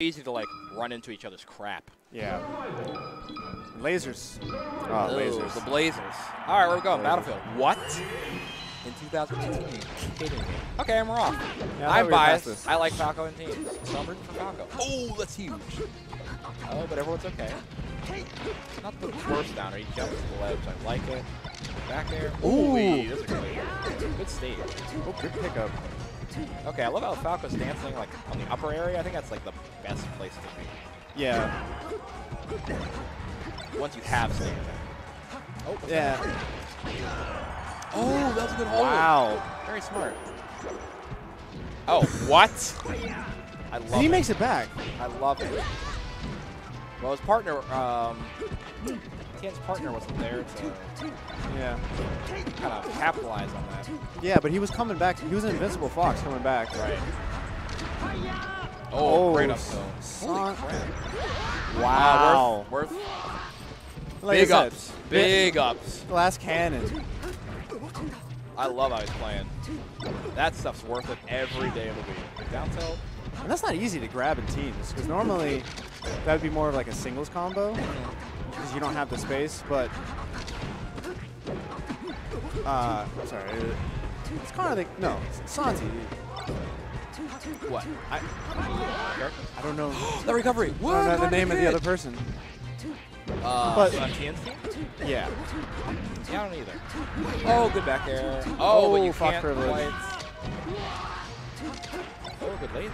easy to like run into each other's crap. Yeah. Lasers. Oh, Ooh, lasers. The Blazers. All right, where we going? Battlefield. What? In 2018? Are you kidding me? Okay, and we're off. Yeah, I thought I'm we were past biased. this. I like Falco and teams, so I'm rooting for Falco. Oh, that's huge. Oh, but everyone's okay. Not the worst downer. He jumps to the ledge. I like it. Back there. Ooh. Ooh, that's a good, good stage. Oh, good pickup. Okay, I love how Falco's dancing like on the upper area. I think that's like the best place to be. Yeah. Once you have stage. Oh, Yeah. that? Oh, that was a good hold. Wow. Very smart. Oh, what? I love And he it. makes it back. I love it. Well, his partner, um, Tian's partner wasn't there to Yeah. kind of capitalize on that. Yeah, but he was coming back. He was an invincible fox coming back. Right. Oh, oh great up though. Holy crap. Wow. Worth, worth Like big said, ups. Big ups. Glass cannon. I love how he's playing. That stuff's worth it every day of the week. Down tilt. And that's not easy to grab in teams because normally that would be more of like a singles combo mm-hmm. Because you don't have the space. But uh, sorry, it's kind of like no Santi. What? I, I don't know. the recovery. I don't know the name of the other person. Uh, But-? Yeah. Yeah, I don't either. Oh, good back air. Oh, but Oh, you Fox can't privilege. Oh, good laser.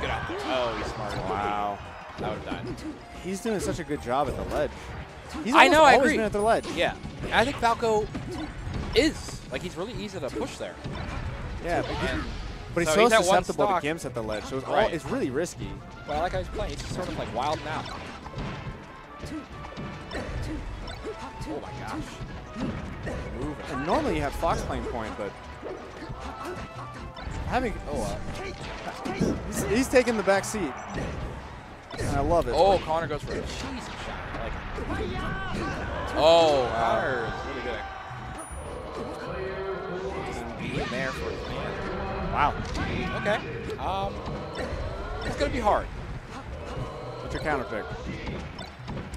Get out. Oh, he's smart. Wow. That would have died. He's doing such a good job at the ledge. He's I know, I agree. been at the ledge. Yeah. I think Falco is. Like, he's really easy to push there. Yeah, but, he- but he's so so, he's susceptible to gimps at the ledge, so it's, all, Right. it's really risky. but I like how he's playing. He's just sort of like wild now. Oh my gosh. And normally you have Fox playing point, but having Oh, uh, he's, he's taking the back seat, and I love it. oh, Connor goes for a cheesy shot. Like. Oh, Connor is really good just being there for his man. wow. Okay. Um, it's gonna be hard. What's your counter pick?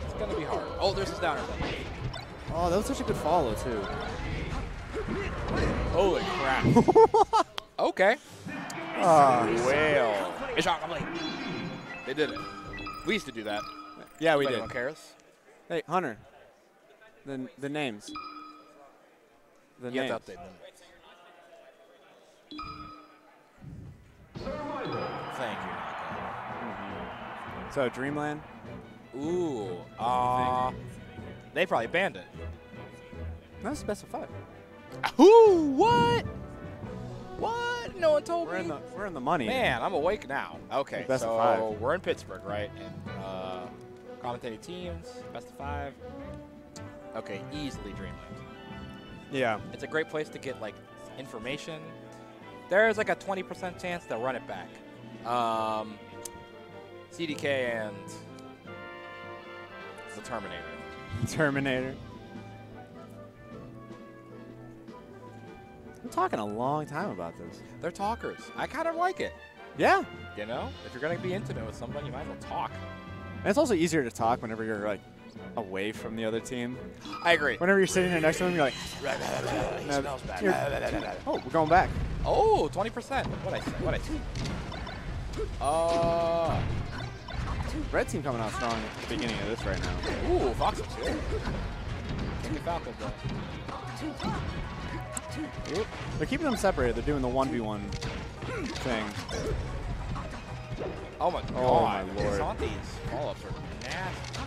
It's gonna be hard. Oh, there's his downer. Oh, that was such a good follow too. Holy crap. okay. Ah, Well, it's not complete. They did it. We used to do that. yeah, we If did. anyone cares. Hey, Hunter. The the names. The You names. have to update them. Thank you. So Dreamland. Ooh. Uh, they probably banned it. No, it's best of five. Who? What? What? No one told We're me. in the we're in the money. Man, I'm awake now. Okay, Best of so five. we're in Pittsburgh, right? And uh, commentating teams, best of five. Okay, easily Dreamland. Yeah. It's a great place to get like information. There's like a 20% chance they'll run it back. Um, CDK and the Terminator. Terminator. Talking a long time about this. They're talkers. I kind of like it. Yeah. You know, if you're gonna be intimate with someone, you might as well talk. And it's also easier to talk whenever you're like away from the other team. I agree. Whenever you're sitting there next to them, you're like, he No, smells bad. you're- oh, we're going back. Oh, 20%. What I say? What I say? Uh, Red team coming out strong at the beginning of this right now. ooh, Fox is here. Look Falcons though. They're keeping them separated. They're doing the 1v1 thing. Oh my oh god. Oh my lord. Santi's follow-ups are nasty.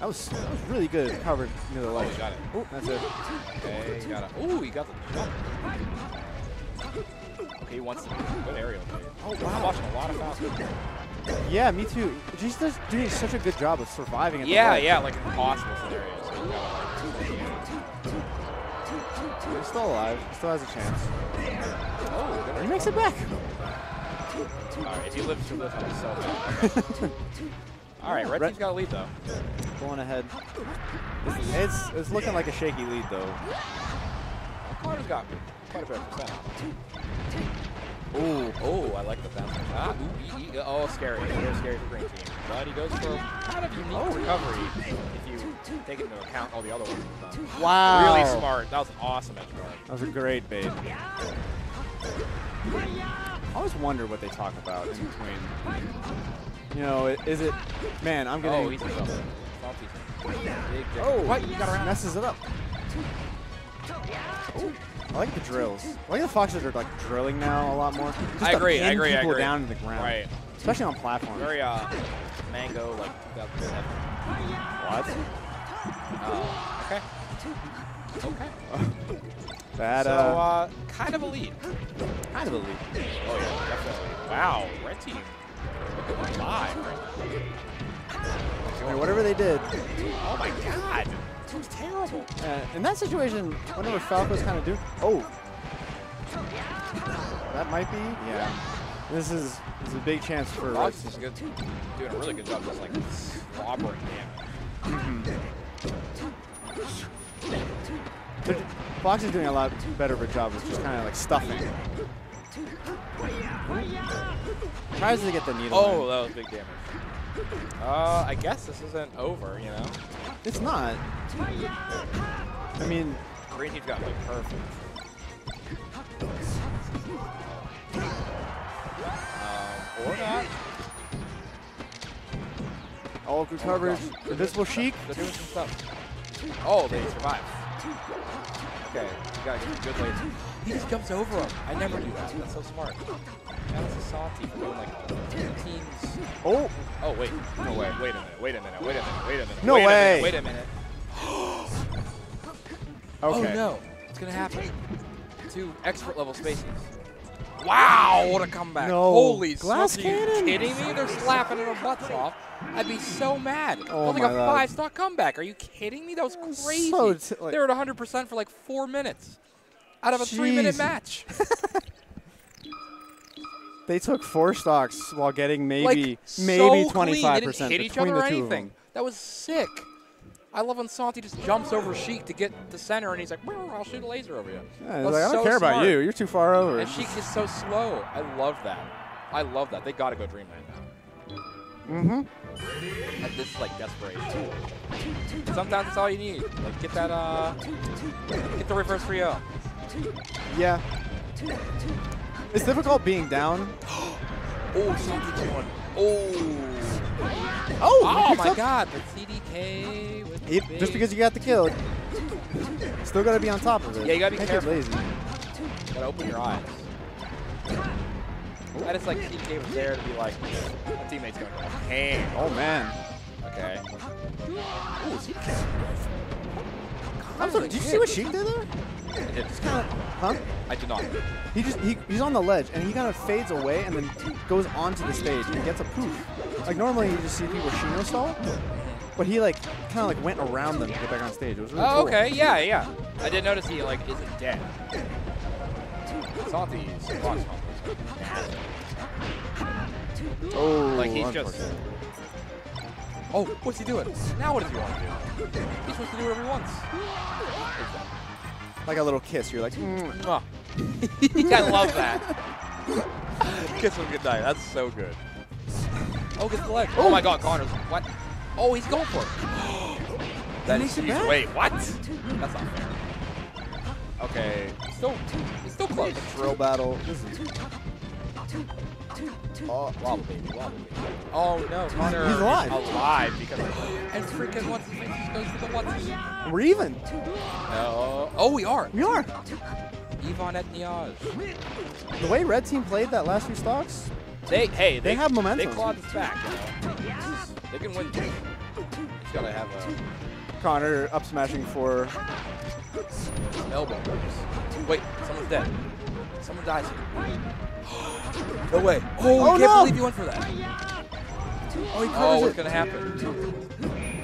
That was, that was really good covered near the Oh, ledge. got it. Oh, that's it. Okay, he got it. Ooh, he got the jump. Okay, he wants to good aerial. Oh, wow. I'm watching a lot of Falcons. Yeah, me too. She's just doing such a good job of surviving Yeah, the yeah, like impossible scenarios. So you gotta, like, stay in. He's still alive. He still has a chance. Oh, He makes it back. All right, if he lives through this, I'm so bad. All right, red, Red- team's got a lead though. Going ahead. It's, it's, it's looking like a shaky lead, though. Connor's got quite a bit of percent. Ooh. Oh, I like the bounce. Ah, ooh, ee, ee, oh, scary. Very scary for green team. But he goes for kind of unique recovery if you take into account all the other ones he's. Wow. Really smart. That was awesome edge guard. That was a great bait. I always wonder what they talk about in between. You know, is it, man, I'm getting, Oh, he's in trouble. Salty's big oh, what? You got around? messes it up. Oh, I like the drills. I like the Foxes are like drilling now a lot more. Just I agree, I agree, I agree. down to the ground. Right. Especially on platforms. Very uh, mango like 2007. what? Uh, okay. Okay. That, so, uh, uh, kind of a lead. kind of a lead. Oh yeah, definitely. Wow, red team. Live. I mean, whatever they did, Oh my god. This was terrible. uh, in that situation, whatever Falco's kind of do. Oh. That might be, yeah. This is, this is a big chance for Red Fox is good, doing a really good job just like slobbering damage. Fox is doing a lot better of a job of just kind of like stuffing. Tries to get the needle. Oh, in. that was big damage. Uh, I guess this isn't over, you know? It's not. I mean, Green team's got like perfect. Um, or not. all good coverage. Invisible Sheik. They're doing some stuff. Oh, they survive. Okay, you gotta get good late. He just jumps over him. I never do that. That's so smart. That was a salty for doing like teams. Oh, Oh wait, no way. Wait a minute. Wait a minute. Wait a minute. Wait a minute. No wait way. A minute, wait a minute. okay. Oh no, it's gonna happen. Two expert level spaces. Wow, what a comeback! No. Holy Glass smokes, are you kidding me? They're slapping their butts off. I'd be so mad. Oh that was like my a God. five-star comeback. Are you kidding me? That was was crazy. so like- they were at 100% for like four minutes out of a three-minute match. They took four stocks while getting maybe like maybe so clean. They 25 didn't percent hit each between other the or two of anything. them. That was sick. I love when Santi just jumps over Sheik to get to center, and he's like, "I'll shoot a laser over you." Yeah, he's like, I don't so care about you. You're too far over. And Sheik is so slow. I love that. I love that. They got to go Dreamland now. Mm-hmm. At this like desperation. Sometimes that's all you need. Like get that uh, get the reverse 3-0. Yeah. It's difficult being down. Oh, one. Oh. Oh, Oh my took- God! The CDK with the just because you got the kill, still got to be on top of it. Yeah, you gotta be Can't careful. Lazy. Gotta open your eyes. I just like CDK was there to be like, my teammate's gonna go ham. Oh man. Okay. Ooh. I'm sorry, did you see what Sheik did there? Just kind of, huh? I did not. He just he, he's on the ledge and he kind of fades away and then goes onto the stage and gets a poof. Like normally you just see people Shino stall, but he like kind of like went around them to get back on stage. It was really Oh, cool. okay, yeah, yeah. I did notice he like isn't dead. Box Oh, Like, he's just-. Oh, what's he doing? Now what does he want to do? He's supposed to do whatever he wants. like a little kiss. You're like, mm. Mwah. I love that. Kiss him goodnight. That's so good. Oh, get the leg. Oh, my God, Connors. What? Oh, he's going for it. that is huge. Wait, what? That's not fair. Okay, still, he's still close. drill battle. This is, Oh, wobble baby, wobble baby. Oh no, Connor He's alive. is alive because and freaking what's his face goes to the what's we're even. Oh, oh, we are. We are. Yvonne et Niage. The way Red Team played that last few stocks, They, hey, they, have momentum. They clawed this back. You know? They can win. He's gotta have a Connor up smashing for. elbow. Wait, someone's dead. Someone dies here. No way. Oh, Oh, I can't no. believe he went for that. Oh, he Oh, covers what's gonna happen?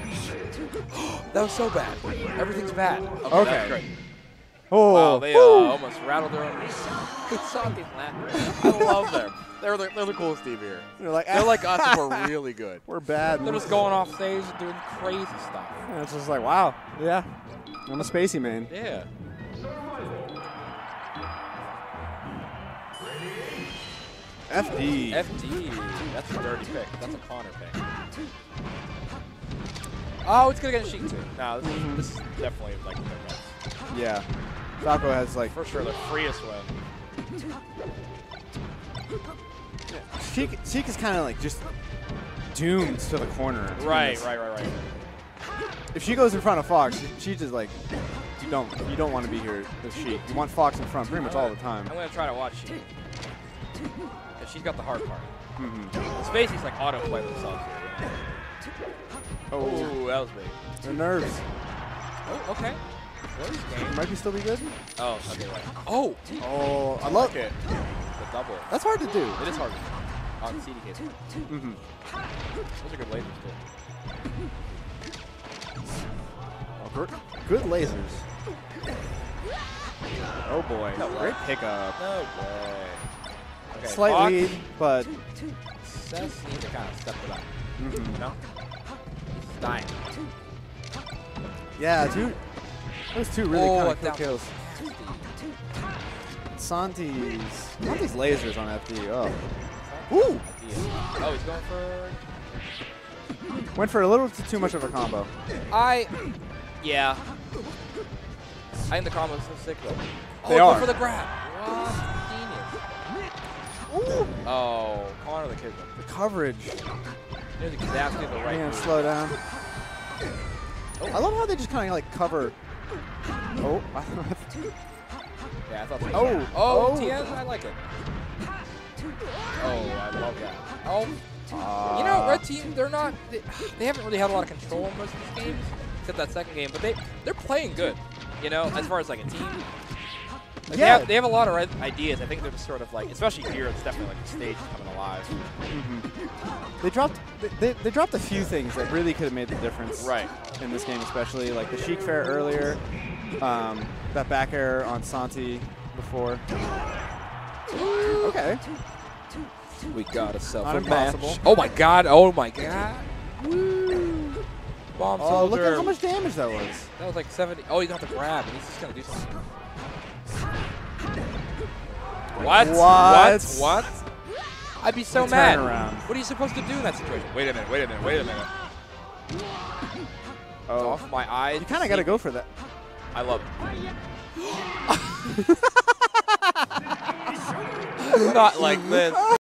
that was so bad. Everything's bad. Okay. Okay. Oh, Wow, they uh, almost rattled their own. Something, man. I love them. They're the, they're the coolest team here. They're like, They're like us, and we're really good. we're bad. They're just going off stage and doing crazy stuff. And it's just like, wow, yeah, I'm a spacey man. Yeah. FD. FD. That's a dirty pick. That's a Connor pick. Oh, it's gonna get a Sheik too. No, this, is, this is definitely like the best. yeah. Falco has like For sure, the freest win. Sheik. Sheik is kind of like just doomed to the corner. Right, right, right, right. If she goes in front of Fox, she just like you don't you don't want to be here with Sheik. You want Fox in front pretty much all the time. I'm gonna try to watch Sheik. Cause she's got the hard part. hmm Spacey's like autoplay themselves here. Oh, that was big. their nerves. Oh, okay. Close game. Might be still be good. Oh, okay, right. Oh, Oh, I love it. the double. That's hard to do. It is hard on CDK. hmm Those are good lasers too. Oh, gr- good lasers. Oh boy, No way. great pickup. No way. Okay, Slight Fox, lead, but Seth needs to kind of step it up. mhm. You know? He's dying. yeah, two. Those two really Oh, kind a of quick down- kills. Santi's Santi's lasers on FD. Oh, Ooh. Oh, he's going for. went for a little too much of a combo. I. Yeah. I think the combo's so sick though. Oh, They go are. for the grab. What? Genius. Oh, Connor the kid. The coverage. There's exactly the right Man, move. slow down. I love how they just kind of like cover. Oh, Yeah, I thought that Oh, was Oh, oh. TS, I like it. Oh, I love that. Oh, uh, you know, red team, they're not. They, they haven't really had a lot of control in most of these games, except that second game. But they they're playing good. You know, as far as like a team. Like, they, Yeah. have, they have a lot of ideas. I think they're just sort of like, especially here, it's definitely like the stage is coming alive. They dropped. They, they, they dropped a few things that really could have made the difference. Right. In this game, especially like the Sheik Fair earlier, um, that back air on Santi before. Okay. We got ourselves Not a match. impossible. Oh my god! Oh my god! Woo! Bomb Oh, look at how much damage that was. That was like 70. Oh, he got the grab, and he's just gonna do something. What? What? What? What? I'd be so The mad. turnaround. What are you supposed to do in that situation? Wait a minute. Wait a minute. Wait a minute. Oh, off my eyes. you kind of got to go for that. I love it. Not like this.